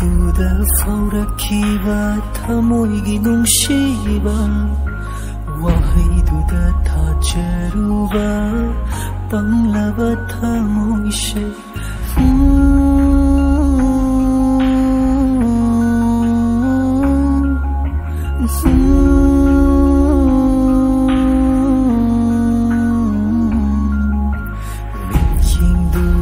뚜다 서라키와 타모이기 농시바 와이두다 타체루바 방라바 타모이셰 음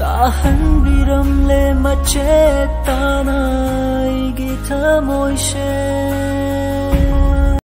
ताहन्बिरमले मचे तानाइगी थमोइसे